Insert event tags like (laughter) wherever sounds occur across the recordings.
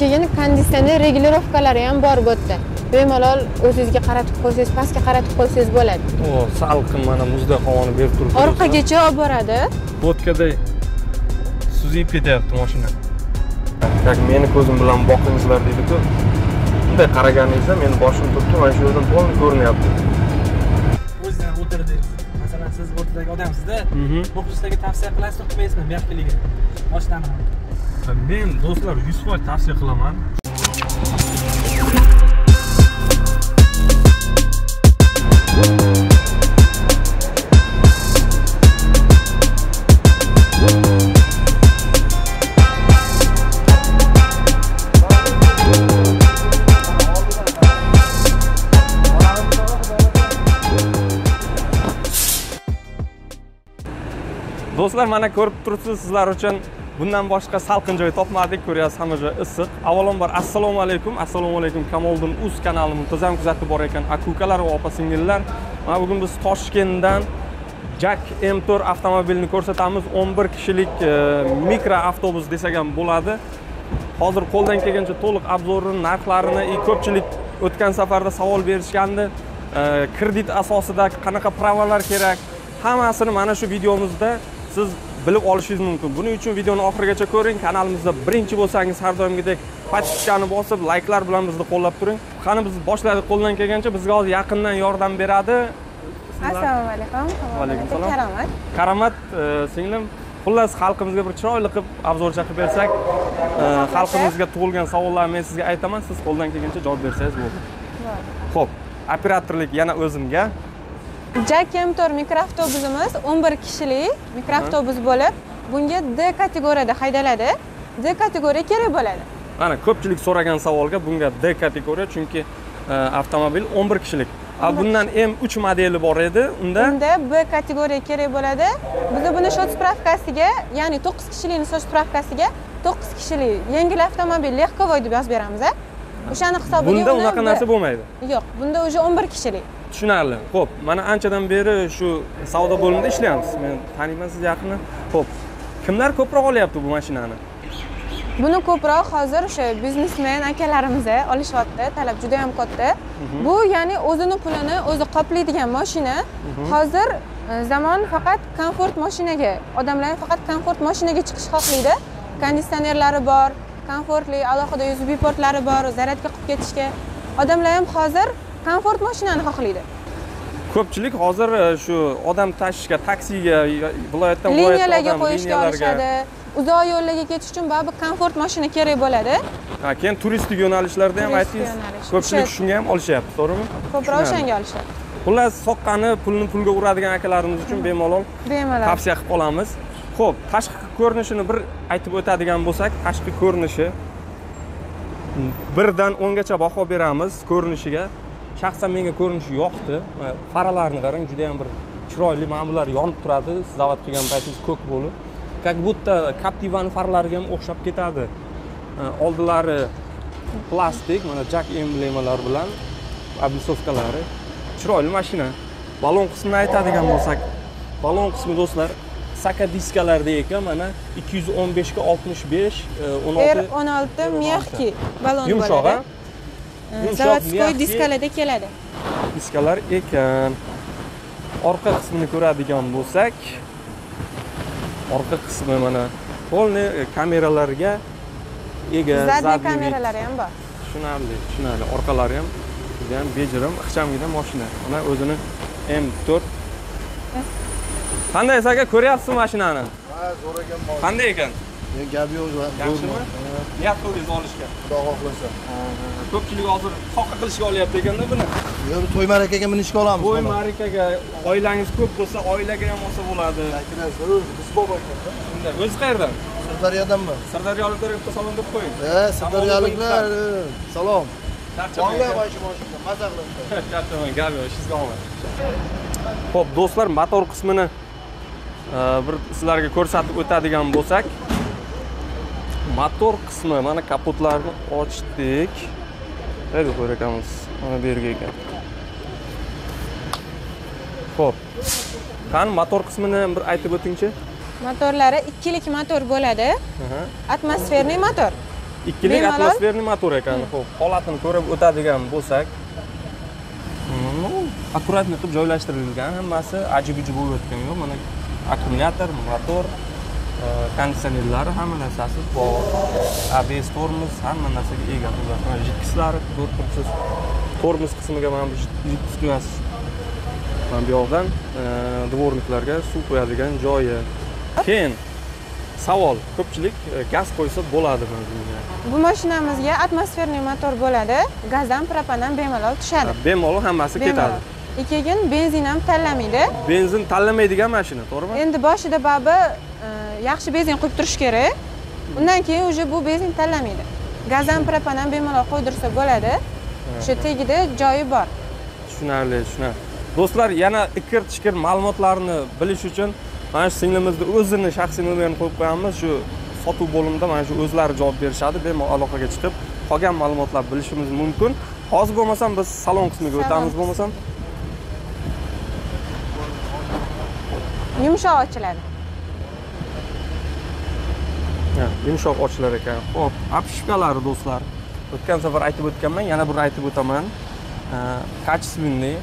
keyin konditsioner regulirovkalari ham bor bu yerda. Bemalol o'zingizga qaratib qo'ysangiz pastga qaratib qo'ysangiz bo'ladi. O salqin mana muzdek havoni berib turibdi orqagacha olib boradi? Vodkaday suzib ketyapti mashina как meni ko'zim bilan boqingizlar deydiku. Bunday qaraganingizda meni boshim turibdi mana shu yerdan полный ko'rinyapti. O'zingizdan o'tirdingiz. Masalan siz o'rtadagi odamsizda Mhm. muxlislarga tavsiya qilasizmi qilmaysizmi? Bu yoqdaligini mashinani men do'stlar yuz foiz tavsiya qilaman. Do'stlar mana ko'rib turibsiz sizlar uchun bundan boshqa salqin joy topmadik ko'ryapsiz hamma joy issiq. Avvalambor assalomu alaykum. Assalomu alaykum kamoliddin uz kanalini muntazam kuzatib borayotgan akukalar va opa singillar mana bugun biz toshkentdan jak m4 avtomobilni ko'rsatamiz. 11 kishilik e, mikro avtobus desak ham bo'ladi. Hozir qo'ldan kelgancha to'liq obzorini narxlarini и ko'pchilik o'tgan safarda savol berishgandi. E, kredit asosida qanaqa pravalar kerak? Hammasini mana shu videomizda siz bilib olishingiz mumkin. Buning uchun videoni oxirigacha ko'ring. Kanalimizda birinchi bo'lsangiz har doimgidek подпискani bosib layklar bilan bizni qo'llab turing. Qani biz boshladik qo'ldan kelgancha bizga hozir yaqindan yordam beradi. Assalomu alaykum. Vaalaykum salom. karomat karamat e, singlim. Xullas xalqimizga bir chiroyli qilib obzorcha qilib bersak e, xalqimizga tug'ilgan savollarni men sizga aytaman. Siz qo'ldan kelgancha javob bersangiz bo'ldi. Ho'p operatorlik yana o'zimga jak m4 mikroavtobusimiz 11 kishilik mikroavtobus bo'lib bunga d kategoriyada haydaladi. D kategoriya kerak bo'ladi. Mana ko'pchilik so'ragan savolga bunga d kategoriya chunki e, avtomobil 11 kishilik. A bundan m3 modeli bor edi unda? Unda b kategoriya kerak bo'ladi. Biz buni shot spravkasiga ya'ni 9 kishilikni shot spravkasiga 9 kishilik yengil avtomobil lehkovoy deb yozib beramiz o'shani hisobiga bunda unaqa narsa bo'lmaydi. Yo'q bunda уже 11 kishilik tushunarli. Ho'p mana anchadan beri shu savdo bo'limida ishlayapmiz. Men taniyman sizni yaqindan ho'p kimlar ko'proq olyapti bu mashinani? Buni ko'proq hozir o'sha biznesmen akalarimiz olishyapti talab juda yam katta bu ya'ni o'zini pulini o'zi qoplaydigan mashina. Hozir e, zamon faqat komfort mashinaga odamlar faqat komfort mashinaga chiqish xohlaydi. Konditsionerlari bor komfortli alohida usb portlari bor zaryadka qilib ketishga. Odamlar ham hozir komfort mashinani xohlaydi. Ko'pchilik hozir e, shu odam tashishga taksiga yo- viloyatdan liniyalarga qo'yishga olishadi uzoq yo'llarga ketish uchun baribir komfort mashina kerak bo'ladi. Ha keyin turistik yo'nalishlarda ham aytdingiz ko'pchilik shunga ham olishyapti to'g'rimi? Ko'proq o'shanga olishadi. Xullas soqqani pulni pulga uradigan akalarimiz uchun bemalol bemalol. tavsiya qilib qolamiz. Ho'p tashqi ko'rinishini bir aytib o'tadigan bo'lsak tashqi ko'rinishi birdan o'ngacha baho beramiz ko'rinishiga shaxsan menga ko'rinishi yoqdi. Faralarni qarang juda yam bir chiroyli mana bular yonib turadi. Zavod qilgan paytingiz ko'k bo'lib. Как будто captivani farlariga ham o'xshab ketadi. Ha, oldilari plastik mana jak emblemalari bilan облицовкалari chiroyli mashina. Balon qismini aytadigan bo'lsak balon qismi do'stlar saka diskalarda ekan mana 215 ga 65 e, 16 r 16 мягкий balon Yumshoq, заводской mягкий. diskalarda keladi. diskalar ekan. Orqa qismini ko'radigan bo'lsak orqa qismi mana полный e, kameralarga ega zadniy задний kameralari ham bor. Tushunarli tushunarli. Orqalari ham judayam bejirim ixchamgina mashina mana o'zini m4 qanday aka ko'ryapsizmi mashinani? Ha, zo'r ekan qanday ekan Men gap yo'q, yaxshimi niyat qildingiz olishga Xudo xohlasa. ko'pchilik hozir soqqa qilishga olyapti ekanda buni Yo'q, to'y marakaga minishga olamiz. to'y marakaga oilangiz ko'p bo'lsa oilaga ham olsa bo'ladi biz bobo. Shunday. o'zi qayerdan Sirdaryodanmi? sirdaryoliklar bitta salon deb qo'ying Ha, sirdaryoliklar. Salom. maza qilib. (laughs) charchamang gap yo'q ishingizga omad ho'p do'stlar motor qismini e, bir sizlarga ko'rsatib o'tadigan bo'lsak motor qismi mana kapotlarni ochdik. Qayerda ko'rar ekanmiz mana bu yerga ekan ho'p qani motor qismini bir aytib o'tingchi. Motorlari ikkilik motor bo'ladi. Atmosferniy motor. Ikkilik atmosferniy motor ekan. Ho'p holatini ko'rib o'tadigan bo'lsak. Аккуратно qilib joylashtirilgan. Hammasi aji-buji bo'layotgani yo'q. Mana akkumulyator motor konditsionerlari hamma narsasi bor. Abs tormoz hamma narsaga ega ular mana jitkislari ko'rib turibsiz tormoz qismiga mana bu jitkis qo'yasiz. Mana bu yoqdan e, dvorniklarga suv qo'yadigan joyi. Keyin savol. Ko'pchilik e, gaz qo'ysa bo'ladi mana bunga bu mashinamizga atmosferniy motor bo'ladi. Gazdan propandan bemalol tushadi. Bemalol hammasi ketadi. Keyin benzin ham tanlamaydi. Benzin tanlamaydigan mashina to'g'rimi? Endi boshida baribir e, yaxshi benzin quyib turish kerak. Undan keyin уже bu benzin tanlamaydi. Gazdan propandan bemalol qo'ydirsa bo'ladi. O'sha tagida joyi bor. Tushunarli tushunarli. Do'stlar yana ikir tikir ma'lumotlarni bilish uchun mana shu singlimizni o'zini shaxsiy nomerini qo'yib qo'yamiz. Shu sotuv bo'limida mana shu o'zlari javob berishadi bemalol aloqaga chiqib qolgan ma'lumotlarni bilishimiz mumkin. Hozir bo'lmasam biz salon qismiga o'tamiz bo'lmasam? yumshoq ochiladi yumshoq ochilar ekan. Ho'p apshishkalari do'stlar. O'tgan safar aytib o'tganman yana bir aytib o'taman. Качественный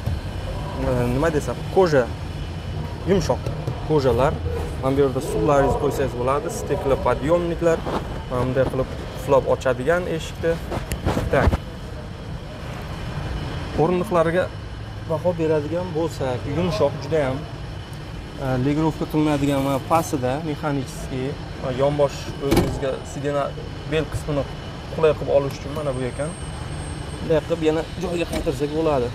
nima desam koja. Yumshoq kojalar. Mana bu yerda suvlaringizni qo'ysangiz bo'ladi. Steklopodъемniklar mana bunday qilib puflab ochadigan eshikni так o'rindiqlariga baho beradigan bo'lsak yumshoq judayam legirovka qilinadigan mana pastida mexanический yonbosh o'zingizga sidena bel qismini qulay qilib olish uchun mana bu ekan bunday qilib yana joyiga qaytarsak bo'ladi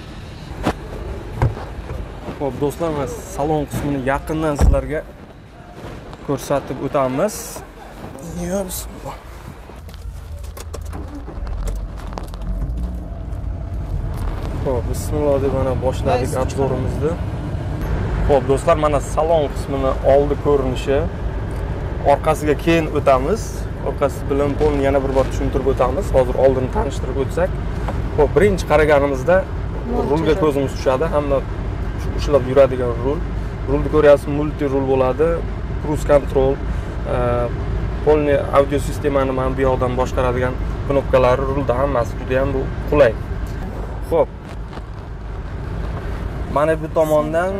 ho'p do'stlar mana salon qismini yaqindan sizlarga ko'rsatib o'tamiz bismillah. ho'p bismillah deb mana boshladik obzorimizni ho'p do'stlar mana salon qismini oldi ko'rinishi. Orqasiga keyin o'tamiz. Orqasi bilan polni yana bir bor tushuntirib o'tamiz. Hozir oldini tanishtirib o'tsak. Ho'p birinchi qaraganimizda rulga rul. ko'zimiz tushadi. Hamma ushlab yuradigan rul. Rulni ko'ryapsiz multi rul bo'ladi. Cruise control polniy audio sistemani mana bu yoqdan boshqaradigan knopkalari rulda hammasi juda ham bu qulay ho'p mana bu tomondan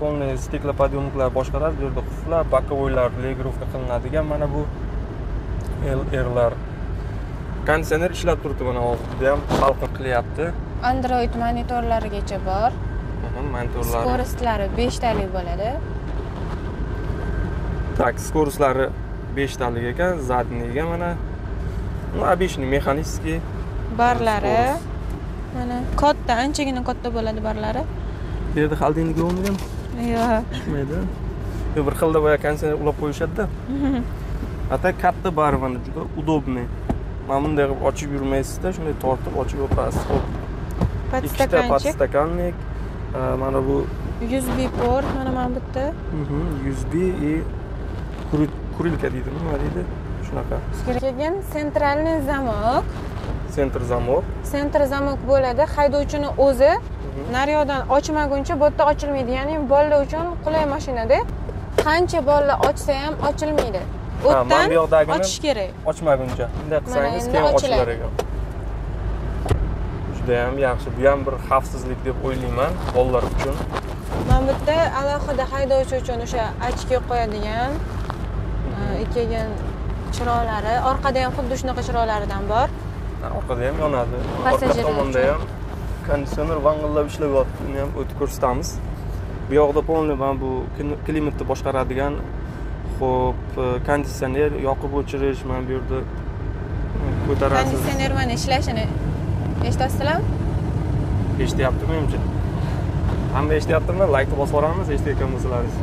полный steklopodъемniklar boshqaradi bu yerda qulflar боковойlar legirovka qilinadigan mana bu erlar. Konditsioner ishlab turibdi mana hozir juda ham salqin qilyapti. Android monitorlarigacha bor. Monitorlari. Skorostlari beshtalik bo'ladi. Так скоросtlari beshtalik ekan заднийga mana ну обычный mexanический barlari. Mana katta anchagina katta bo'ladi barlari bu yerda холодильник yo'qmikan yo'q. Chiqmaydi. Yo bir xilda boya konditsioner ulab qo'yishadida. A так katta bari mana juda удобный mana bunday qilib ochib yurmaysizda shunday tortib ochib Ho'p, ikkita e, mana bu usb port mana mana yerda mhm, USB и kurilka deydimi nima deydi? Shunaqa. Keyin sentralniy zamok. Sentr zamok. Sentr zamok bo'ladi. Haydovchini o'zi naryoqdan ochmaguncha bu yerda ochilmaydi. Ya'ni bolalar uchun qulay mashinada qancha bolalar ochsa ham ochilmaydi. O'tdan ochish kerak. ochmaguncha. Bunday qilsangiz keyin ochilar ekan judayam yaxshi. Bu ham bir xavfsizlik deb o'ylayman bolalar uchun. Mana bu yerda alohida haydovchi uchun o'sha ochki qo'yadigan e, keyin chiroqlari orqada ham xuddi shunaqa chiroqlaridan bor. Orqada ham yonadi. Orqa tomonda ham konditsioner vang'illab ishlayapti uni ham o'tib ko'rsatamiz. Bu yoqda полный mana bu kli- klimatni boshqaradigan ho'p e, konditsioner yoqib o'chirish mana bu yerda e, ko'tarasiz. Konditsioner mana ishlashini eshityapsizlarmi eshityaptimi menimcha. Hamma eshityaptimi laykni bosib yuboramiz eshitayotgan bo'lsalaringiz.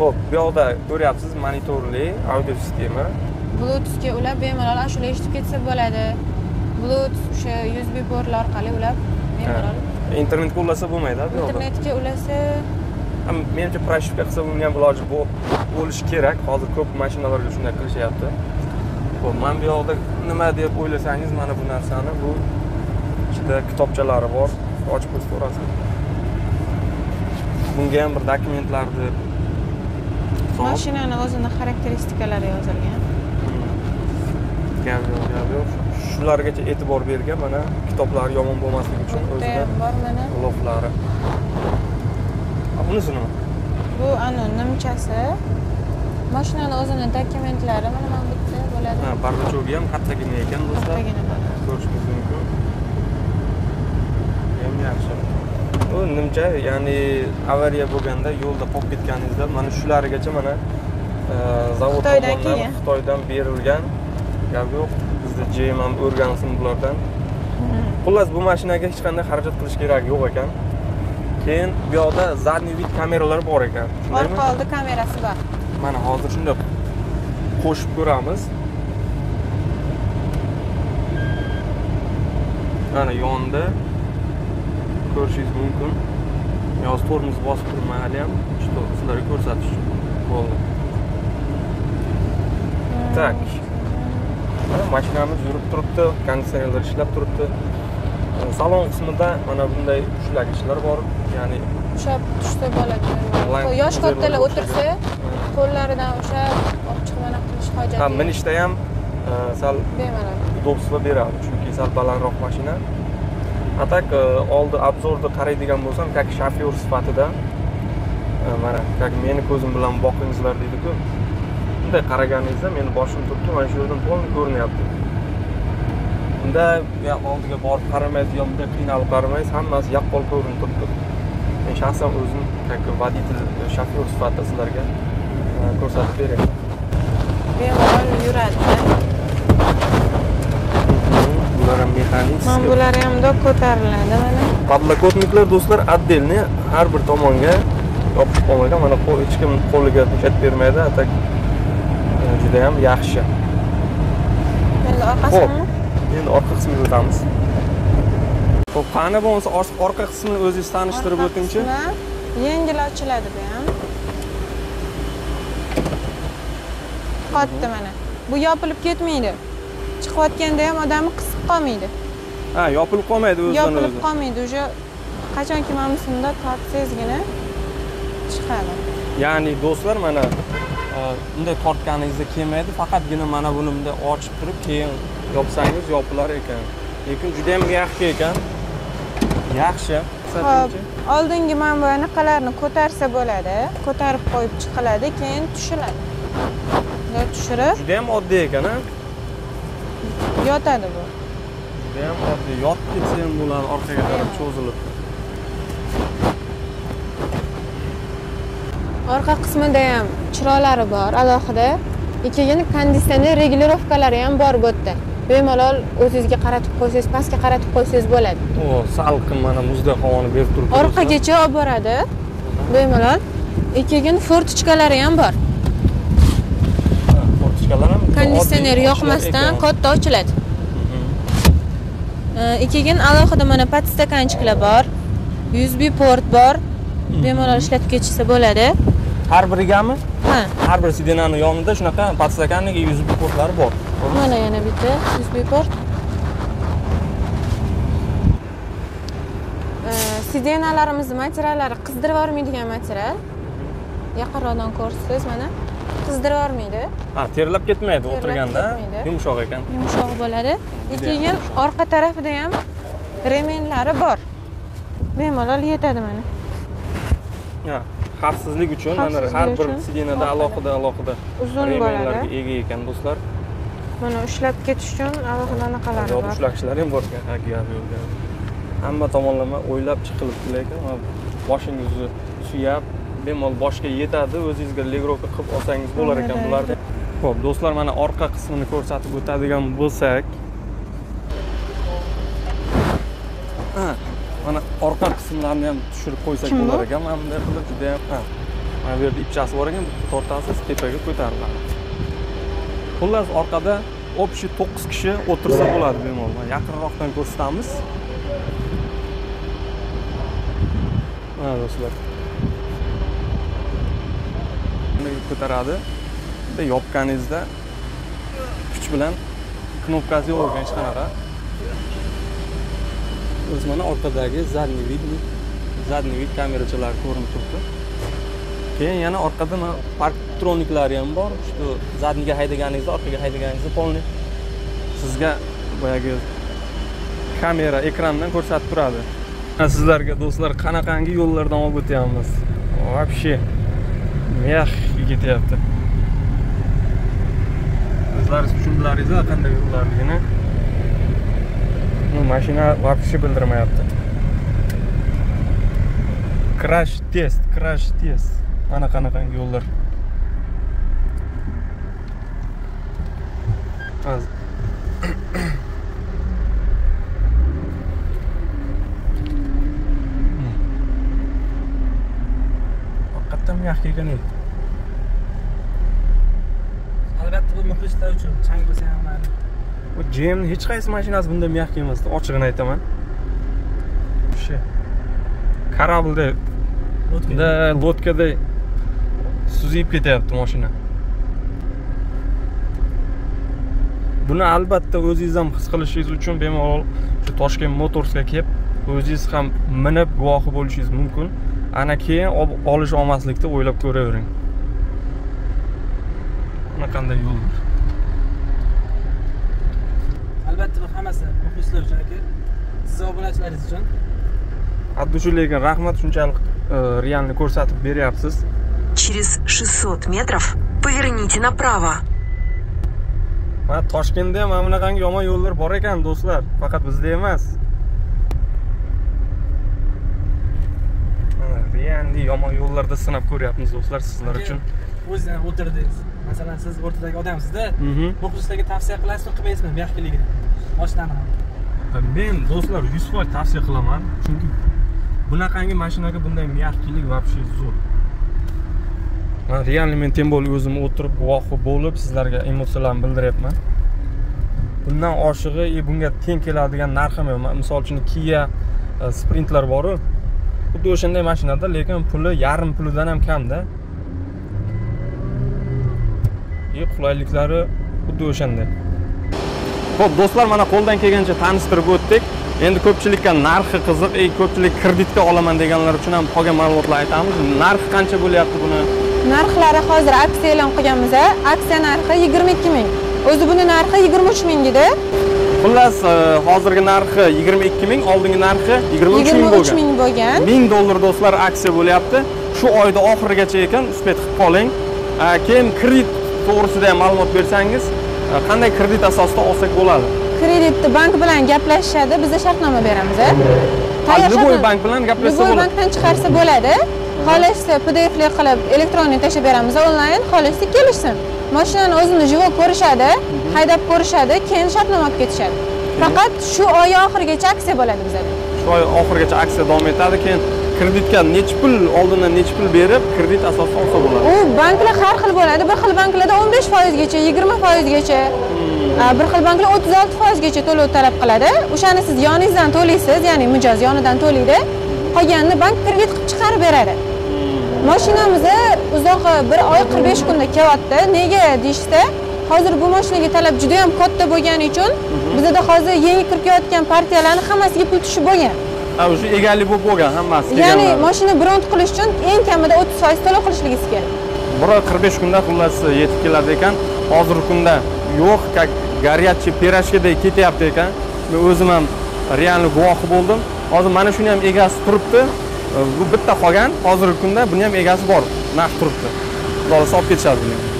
Ho'p bu yoqda ko'ryapsiz monitorli audio sistema. Bluetoothga ulab bemalol ashula eshitib ketsa bo'ladi bluetooth o'sha usb portlar orqali ulab bemalol internetga ulasa bo'lmaydi internetga ulasa menimcha proshivka qilsa bunga ham iloji bo- bo'lishi kerak. Hozir ko'p mashinalarga shunday qilishyapti. Ho'p mana bu yoqda nima deb o'ylasangiz mana bu narsani bu ichida kitobchalari bor. Ochib ko'rsataverasiz bunga ham bir dokumentlarni mashinani o'zini xarakteristikalari yozilgan. Gap yo'q gap yo'q shulargacha e'tibor bergan mana kitoblar yomon bo'lmasligi uchun ham bor mana. loflari bunisi nima? Bu ani nimchasi mashinani o'zini dokumentlari mana mana bu yerda bo'ladi. Ha bardachogi ham kattagina ekan do'stlar. Kattagina bo'ladi. ko'rishingiz mumkin. Ham yaxshi. Bu nimcha? Ya'ni avariya bo'lganda yo'lda qolib ketganingizda mana shulargacha mana e, zavod Xitoydan kelgan. xitoydan berilgan gap yo'q bizda jm ham o'rgansin bulardan. Xullas bu mashinaga hech qanday xarajat qilish keragi yo'q ekan. Keyin bu yoqda задний вид kameralar bor ekan. Orqa oldi kamerasi bor. Mana hozir shunday qo'shib ko'ramiz. Mana yonida ko'rishingiz mumkin. Yoz tormoz bosib turibman haliyam что sizlarga ko'rsatish uchun bo'ldi. Так mashinamiz yurib turibdi konditsionerlar ishlab turibdi. Salon qismida mana bunday ushlagichlar bor ya'ni ushlab tushsa bo'ladi. Yosh kattalar o'tirsa qo'llaridan ushlab olib chiqib mana qilish hojati ha yo'q. minishda ham e, sal bemalol удобство beradi chunki sal balandroq mashina. A так e, oldi obzorni qaraydigan bo'lsam как shofyor sifatida e, mana как meni ko'zim bilan boqingizlar deydiku bunday qaraganingizda meni boshim turibdi mana shu yerdan полный ko'rinyapti. Yoq oldiga borib qaramaysiz yo bunday qiynalib qaramaysiz hammasi yaqqol ko'rinib turibdi. Men shaxsan o'zim как водитель shofyor sifatida sizlarga e, ko'rsatib beray bemalol yuradi. Bular ham mexanik mana bular hamda ko'tariladi mana. Подлокотниклар do'stlar отдельный har bir tomonga yopib qo'yilgan mana hech kim qo'liga bo'shatib bermaydi a так juda ham yaxshi. Endi orqasini endi orqa qismiga o'tamiz ho'p qani bo'lmasa or- orqa qismini o'zingiz tanishtirib o'tingchi? yengil ochiladi bu ham. Qotdi mana. Bu yopilib ketmaydi. Chiqayotganda ham odamni qisib qolmaydi. Ha yopilib qolmaydi o'zidan yopilib o'zi. qolmaydi. Уже qachonki mana bunda tortsangizgina chiqadi. Ya'ni do'stlar mana bunday tortganingizda kelmaydi faqatgina mana buni bunday ochib turib keyin yopsangiz yopilar ekan. Lekin juda ham yaxshi ekan. Yaxshi. Hop, oldingi mana bu anaqalarni ko'tarsa bo'ladi. Ko'tarib qo'yib chiqiladi keyin tushiladi. Bunday tushirib. Juda ham oddiy ekan a yotadi bu. Juda ham oddiy. Yotib ketsa ham bo'ladi orqaga qarab cho'zilib orqa qismida ham chiroqlari bor alohida keyin konditsioner regulirovkalari ham bor bu yerda bemalol o'zingizga qaratib qo'ysangiz pastga qaratib qo'ysangiz bo'ladi. Salqin mana muzdek havoni berib turibdi orqagacha olib boradi. Bemalol. Keyin fortichkalari ham bor. Fortichkalar ham konditsioner yoqmasdan katta ochiladi. Keyin alohida mana podstakanchiklar bor. Usb port bor. Bemalol ishlatib ketishsa bo'ladi har birigami? Ha. Har bir sidenani yonida shunaqa podstakannik usb portlari bor. Mana yana bitta usb port sidenalarimizni materiallari qizdirib yubormaydigan material. Yaqinroqdan ko'rsangiz mana. Qizdirib yubormaydi ha terlab ketmaydi o'tirganda. yumshoq ekan. Yumshoq bo'ladi. Keyin orqa tarafida ham remenlari bor. Bemalol yetadi mana xavfsizlik uchun mana har bir uchun. sidenada alohida alohida uzun bo'ladi ega ekan do'stlar. Mana ushlab ketish uchun alohida anaqalari bor. ushlagichlari ham bor ekan ha gap yo'q gap yo'q. hamma tomonlama o'ylab chiqilibdi lekin boshingizni suyab bemalol boshga yetadi o'zingizga legroka qilib olsangiz bo'lar ekan bularni ho'p do'stlar mana orqa qismini ko'rsatib o'tadigan bo'lsak qismlarini ham tushirib qo'ysak bo'lar ekan. Mana bunday qilib juda ham ha mana bu yerda ipchasi bor ekan. Tortasiz tepaga ko'tariladi. Xullas orqada общий to'qqiz kishi o'tirsa bo'ladi bemalol. Mana yaqinroqdan ko'rsatamiz. Mana do'stlar. Bunday ko'taradi. Bitta yopganingizda kuch bilan knopkasi yo'q ekan hech qanaqa o'zi mana orqadagi задний вид задний вид kamerachalari ko'rinib turibdi. Keyin yana orqada mana parktroniklari ham bor. Shu заднийga haydaganingizda orqaga haydaganingizda полный sizga boyagi kamera ekrandan ko'rsatib turadi. Mana sizlarga do'stlar qanaqangi yo'llardan olib o'tyapmiz? Вообще mягкий ketyapti. O'zlaringiz tushundilaringizlar qanday yo'llarligini mashina вообще bildirmayapti crash test crash test mana qanaqangi yo'llar Hozir. haqiqatdan mягкий ekan ey. albatta bu muxlislar uchun chang bo'lsa ham mayli GM hech qaysi mashinasi bunday mягкий emas ochig'ini aytaman. Kорабльday Lotka. да lodkaday suzib ketyapti mashina buni albatta o'zingiz ham his qilishingiz uchun bemalol shu toshkent motorsga kelib o'zingiz ham minib guvohi bo'lishingiz mumkin. Ana keyin olish olmaslikni o'ylab ko'ravering. Mana qanday yo'llar albatta bu hammasi muxlislar uchun aka. Sizni obunachilaringiz uchun dуши lekin rahmat. Shunchalik e, realni ko'rsatib beryapsiz. Через 600 метров поверните направо. mana toshkentda ham mana bunaqangi yomon yo'llar bor ekan do'stlar. Faqat bizda emas. Mana realniy yomon yo'llarda sinab ko'ryapmiz do'stlar sizlar uchun. o'ziz o'tirdingiz masalan siz o'rtadagi odamsizda Mhm. muxlislarga tavsiya qilasizmi qilmaysizmi mягкийligini mashinani men do'stlar yuz foiz tavsiya qilaman. Chunki bunaqangi mashinaga bunday mягкийlik вообще zo'r. Man реально men тем более o'zim o'tirib guvohi bo'lib sizlarga emotsiyalarimni bildiryapman. Bundan oshig'i и bunga teng keladigan narxi ham yo'q misol uchun kia e, sprintlar boru. Xuddi o'shanday mashinada lekin puli yarim pulidan ham kamda и e, qulayliklari xuddi o'shanday ho'p do'stlar mana qo'ldan kelgancha tanishtirib o'tdik. Endi ko'pchilikka narxi qiziq ey ko'pchilik kreditga olaman deganlar uchun ham qolgan ma'lumotlar aytamiz. Narxi qancha bo'lyapti buni? Narxlari hozir aksiya e'lon qilganmiz aksiya narxi yigirma ikki ming. O'zi buni narxi yigirma uch ming edi xullas e, hozirgi narxi yigirma ikki ming oldingi narxi yigirma uch ming yigirma uch ming bo'lgan. Bo'lgan ming dollar do'stlar aksiya bo'lyapti. Shu oyni oxirigacha ekan uspet qilib qoling. E, keyin kredit to'g'risida ham ma'lumot bersangiz e, qanday kredit asosida olsak bo'ladi? Kreditni bank bilan gaplashishadi. Biza shartnoma beramiz любой bank bilan gaplashsa любой bo'ladi. bankdan chiqarsa bo'ladi. Xohlashsa pdfli qilib elektronniy tashlab beramiz onlayn. Xohlashsa kelishsin mashinani o'zini живой ko'rishadi haydab ko'rishadi keyin shartnoma olib ketishadi faqat shu oy oxirigacha aksiya bo'ladi bizada shu oy oxirigacha aksiya davom etadi keyin kreditga nechi pul oldindan nechi pul berib kredit asosida olsa bo'ladi. U banklar har xil bo'ladi. Bir xil banklarda o'n besh foizgacha yigirma foizgacha a, bir xil banklar o'ttiz olti foizgacha to'lov talab qiladi. O'shani siz yoningizdan to'laysiz ya'ni mijoz yonidan to'laydi. Qolganini bank kredit qilib chiqarib beradi. Mashinamizni uzog'i bir oy qirq besh kunda kelyapti. Nega deyishsa hozir bu mashinaga talab juda yam katta bo'lgani uchun bizada hozir yangi kirib kelayotgan partiyalarni hammasiga pul tushib bo'lgan. Ha уже egalik bo'lib bo'lgan hammasi ya'ni mashina brend qilish uchun eng kamida o'ttiz foiz to'lov qilishligingiz kerak. Bir oy qirq besh kunda xullas yetib keladi ekan. Hozirgi kunda yo'q как горячий пирожкиday ketyapti ekan. Men o'zim ham realniy guvohi bo'ldim. Hozir mana shuni ham egasi turibdi. Bu bitta qolgan. Hozirgi kunda buni ham egasi bor. Naqd turibdi. Xudo xohlasa olib ketishadi buni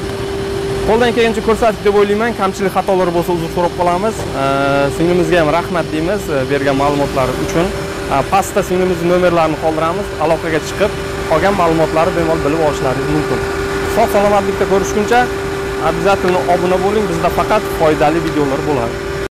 qo'ldan kelgancha ko'rsatdik deb o'ylayman. Kamchilik xatolar bo'lsa uzr so'rab qolamiz. Singlimizga ham rahmat deymiz e, bergan ma'lumotlari uchun. Pastda singlimizni nomerlarini qoldiramiz aloqaga chiqib qolgan ma'lumotlarni bemalol bilib olishlaringiz mumkin. Sog' salomatlikda ko'rishguncha обязательно obuna bo'ling bizda faqat foydali videolar bo'ladi.